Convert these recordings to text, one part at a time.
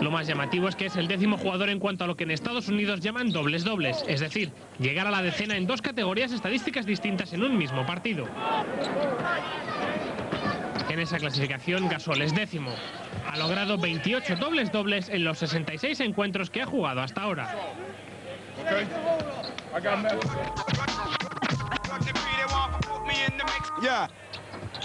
Lo más llamativo es que es el décimo jugador en cuanto a lo que en Estados Unidos llaman dobles dobles, es decir, llegar a la decena en dos categorías estadísticas distintas en un mismo partido. En esa clasificación, Gasol es décimo. Ha logrado 28 dobles dobles en los 66 encuentros que ha jugado hasta ahora.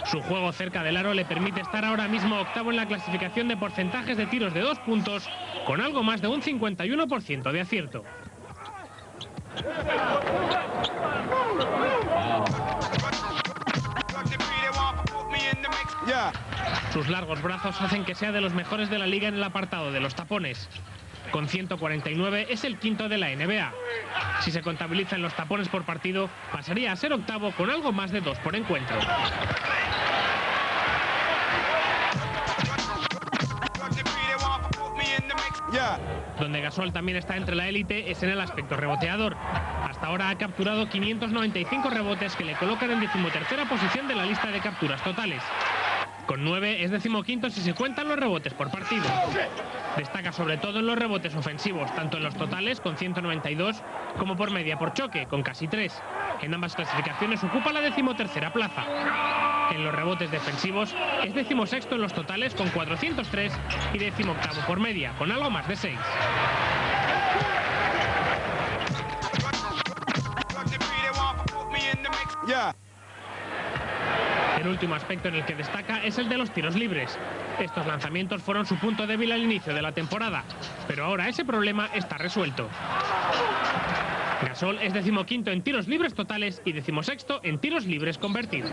Su juego cerca del aro le permite estar ahora mismo octavo en la clasificación de porcentajes de tiros de dos puntos, con algo más de un 51% de acierto. Sus largos brazos hacen que sea de los mejores de la liga en el apartado de los tapones. Con 149 es el quinto de la NBA. Si se contabilizan los tapones por partido, pasaría a ser octavo con algo más de dos por encuentro. Donde Gasol también está entre la élite es en el aspecto reboteador. Hasta ahora ha capturado 595 rebotes que le colocan en decimotercera posición de la lista de capturas totales. Con 9 es decimoquinto si se cuentan los rebotes por partido. Destaca sobre todo en los rebotes ofensivos, tanto en los totales con 192 como por media por choque, con casi 3. En ambas clasificaciones ocupa la decimotercera plaza. En los rebotes defensivos es decimosexto en los totales con 403 y decimoctavo por media, con algo más de 6. El último aspecto en el que destaca es el de los tiros libres. Estos lanzamientos fueron su punto débil al inicio de la temporada, pero ahora ese problema está resuelto. Gasol es decimoquinto en tiros libres totales y decimosexto en tiros libres convertidos.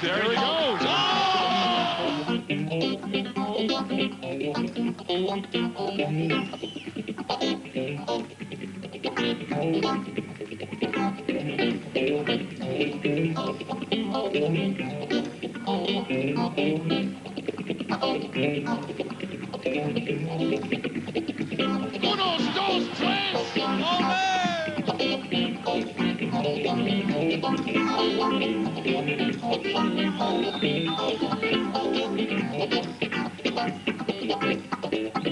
There he goes. Unos, dos, tres. Thank you.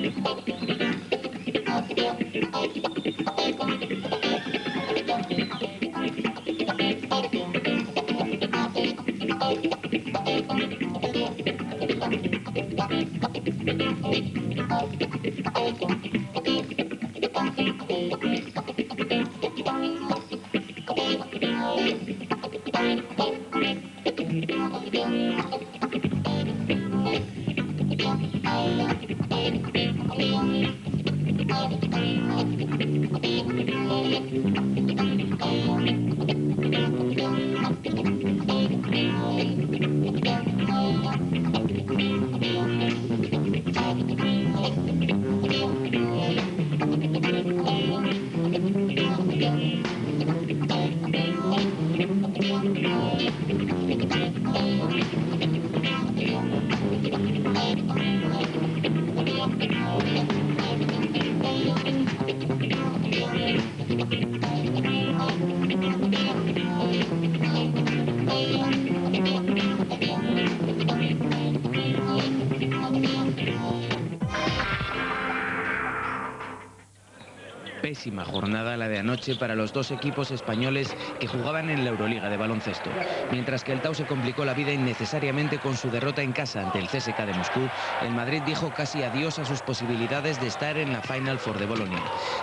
Pésima jornada la de anoche para los dos equipos españoles que jugaban en la Euroliga de baloncesto. Mientras que el Tau se complicó la vida innecesariamente con su derrota en casa ante el CSK de Moscú, el Madrid dijo casi adiós a sus posibilidades de estar en la Final Four de Bolonia.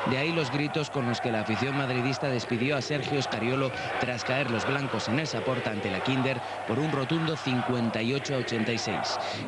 De ahí los gritos con los que la afición madridista despidió a Sergio Scariolo tras caer los blancos en el Saporta ante la Kinder por un rotundo 58 a 86.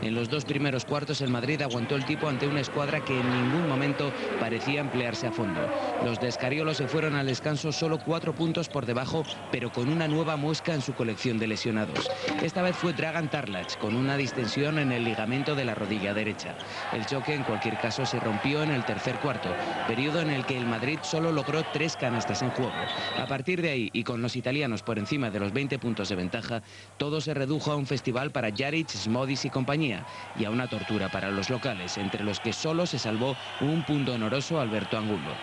En los dos primeros cuartos el Madrid aguantó el tipo ante una escuadra que en ningún momento parecía emplearse a fondo. Los de Escariolo se fueron al descanso solo cuatro puntos por debajo, pero con una nueva muesca en su colección de lesionados. Esta vez fue Dragan Tarlach, con una distensión en el ligamento de la rodilla derecha. El choque, en cualquier caso, se rompió en el tercer cuarto, periodo en el que el Madrid solo logró tres canastas en juego. A partir de ahí, y con los italianos por encima de los 20 puntos de ventaja, todo se redujo a un festival para Jaric, Smodis y compañía, y a una tortura para los locales, entre los que solo se salvó un punto honoroso Alberto Angulo.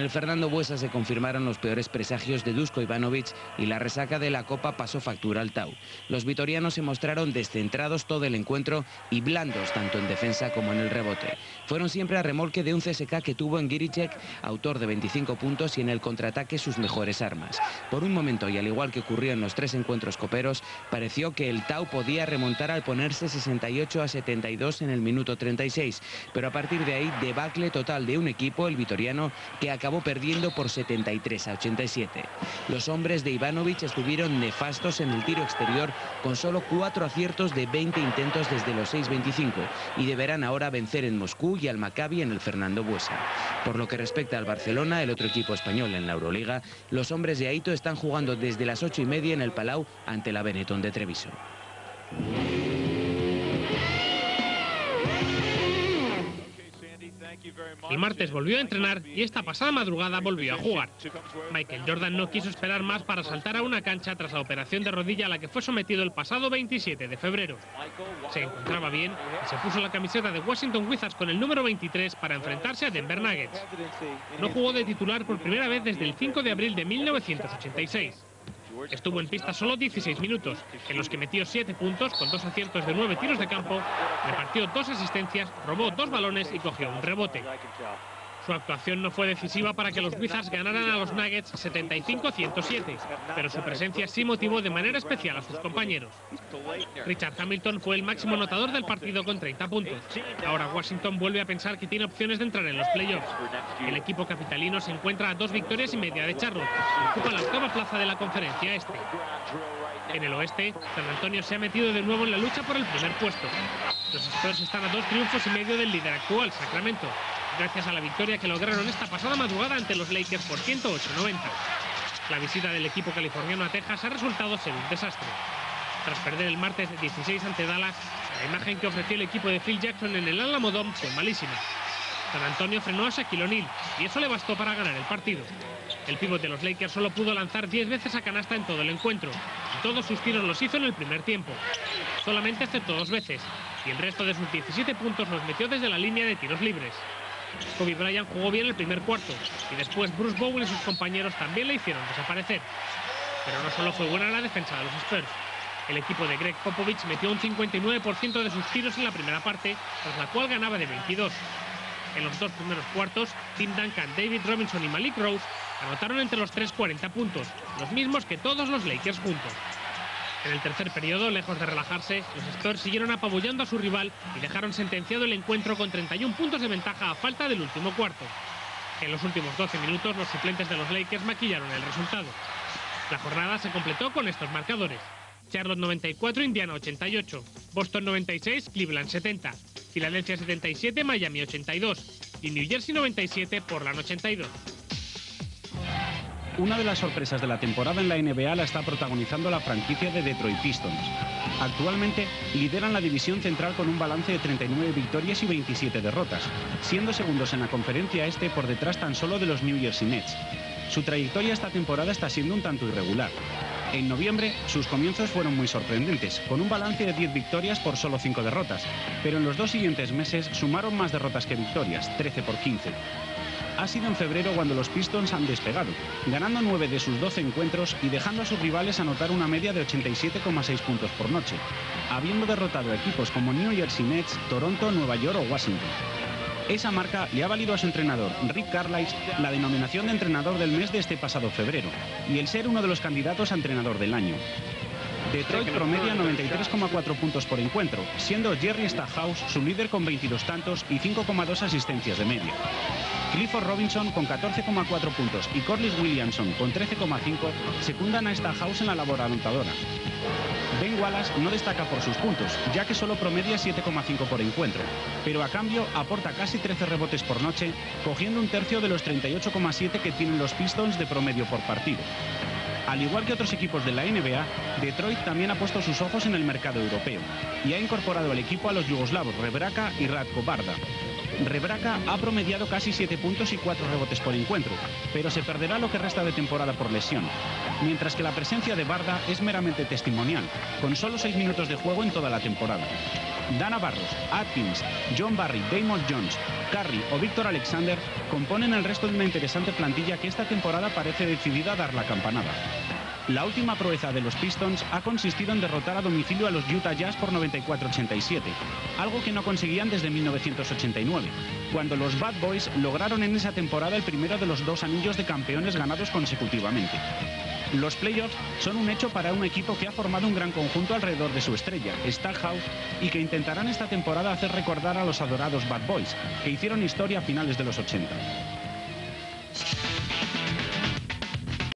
El Fernando Buesa se confirmaron los peores presagios de Dusko Ivanovic y la resaca de la Copa pasó factura al Tau. Los vitorianos se mostraron descentrados todo el encuentro y blandos tanto en defensa como en el rebote. Fueron siempre a remolque de un CSK que tuvo en Giricek, autor de 25 puntos y en el contraataque sus mejores armas. Por un momento, y al igual que ocurrió en los tres encuentros coperos, pareció que el Tau podía remontar al ponerse 68 a 72 en el minuto 36, pero a partir de ahí debacle total de un equipo, el vitoriano, que acabó perdiendo por 73 a 87. Los hombres de Ivanovic estuvieron nefastos en el tiro exterior con solo cuatro aciertos de 20 intentos desde los 6.25 y deberán ahora vencer en Moscú y al Maccabi en el Fernando Buesa. Por lo que respecta al Barcelona, el otro equipo español en la Euroliga, los hombres de Aito están jugando desde las 8 y media en el Palau ante la Benetton de Treviso. El martes volvió a entrenar y esta pasada madrugada volvió a jugar. Michael Jordan no quiso esperar más para saltar a una cancha tras la operación de rodilla a la que fue sometido el pasado 27 de febrero. Se encontraba bien y se puso la camiseta de Washington Wizards con el número 23 para enfrentarse a Denver Nuggets. No jugó de titular por primera vez desde el 5 de abril de 1986. Estuvo en pista solo 16 minutos, en los que metió 7 puntos con dos aciertos de 9 tiros de campo, repartió dos asistencias, robó dos balones y cogió un rebote. Su actuación no fue decisiva para que los Wizards ganaran a los Nuggets 75-107, pero su presencia sí motivó de manera especial a sus compañeros. Richard Hamilton fue el máximo anotador del partido con 30 puntos. Ahora Washington vuelve a pensar que tiene opciones de entrar en los playoffs. El equipo capitalino se encuentra a dos victorias y media de Charlotte y ocupa la octava plaza de la conferencia este. En el oeste, San Antonio se ha metido de nuevo en la lucha por el primer puesto. Los Spurs están a dos triunfos y medio del líder actual, Sacramento, gracias a la victoria que lograron esta pasada madrugada ante los Lakers por 108-90. La visita del equipo californiano a Texas ha resultado ser un desastre. Tras perder el martes 16 ante Dallas, la imagen que ofreció el equipo de Phil Jackson en el Alamo Dome fue malísima. San Antonio frenó a Shaquille O'Neal y eso le bastó para ganar el partido. El pívot de los Lakers solo pudo lanzar 10 veces a canasta en todo el encuentro y todos sus tiros los hizo en el primer tiempo. Solamente aceptó dos veces y el resto de sus 17 puntos los metió desde la línea de tiros libres. Kobe Bryant jugó bien el primer cuarto y después Bruce Bowen y sus compañeros también le hicieron desaparecer. Pero no solo fue buena la defensa de los Spurs. El equipo de Greg Popovich metió un 59% de sus tiros en la primera parte, tras la cual ganaba de 22. En los dos primeros cuartos, Tim Duncan, David Robinson y Malik Rose anotaron entre los 3 40 puntos, los mismos que todos los Lakers juntos. En el tercer periodo, lejos de relajarse, los Spurs siguieron apabullando a su rival y dejaron sentenciado el encuentro con 31 puntos de ventaja a falta del último cuarto. En los últimos 12 minutos, los suplentes de los Lakers maquillaron el resultado. La jornada se completó con estos marcadores. Charlotte 94, Indiana 88, Boston 96, Cleveland 70, Filadelfia 77, Miami 82 y New Jersey 97, Portland 82. Una de las sorpresas de la temporada en la NBA la está protagonizando la franquicia de Detroit Pistons. Actualmente lideran la división central con un balance de 39 victorias y 27 derrotas, siendo segundos en la conferencia este por detrás tan solo de los New Jersey Nets. Su trayectoria esta temporada está siendo un tanto irregular. En noviembre, sus comienzos fueron muy sorprendentes, con un balance de 10 victorias por solo 5 derrotas, pero en los dos siguientes meses sumaron más derrotas que victorias, 13 por 15. Ha sido en febrero cuando los Pistons han despegado, ganando 9 de sus 12 encuentros y dejando a sus rivales anotar una media de 87,6 puntos por noche, habiendo derrotado a equipos como New Jersey Nets, Toronto, Nueva York o Washington. Esa marca le ha valido a su entrenador, Rick Carlisle, la denominación de entrenador del mes de este pasado febrero y el ser uno de los candidatos a entrenador del año. Detroit promedia 93,4 puntos por encuentro, siendo Jerry Stackhouse su líder con 22 tantos y 5,2 asistencias de media. Clifford Robinson con 14,4 puntos y Corliss Williamson con 13,5 secundan a esta House en la labor anotadora. Ben Wallace no destaca por sus puntos, ya que solo promedia 7,5 por encuentro, pero a cambio aporta casi 13 rebotes por noche, cogiendo un tercio de los 38,7 que tienen los Pistons de promedio por partido. Al igual que otros equipos de la NBA, Detroit también ha puesto sus ojos en el mercado europeo y ha incorporado al equipo a los yugoslavos Rebraca y Radko Barda. Rebraca ha promediado casi 7 puntos y 4 rebotes por encuentro, pero se perderá lo que resta de temporada por lesión, mientras que la presencia de Barda es meramente testimonial, con solo 6 minutos de juego en toda la temporada. Dana Barros, Atkins, John Barry, Damon Jones, Curry o Víctor Alexander componen el resto de una interesante plantilla que esta temporada parece decidida a dar la campanada. La última proeza de los Pistons ha consistido en derrotar a domicilio a los Utah Jazz por 94-87, algo que no conseguían desde 1989, cuando los Bad Boys lograron en esa temporada el primero de los dos anillos de campeones ganados consecutivamente. Los playoffs son un hecho para un equipo que ha formado un gran conjunto alrededor de su estrella, Stackhouse, y que intentarán esta temporada hacer recordar a los adorados Bad Boys, que hicieron historia a finales de los 80.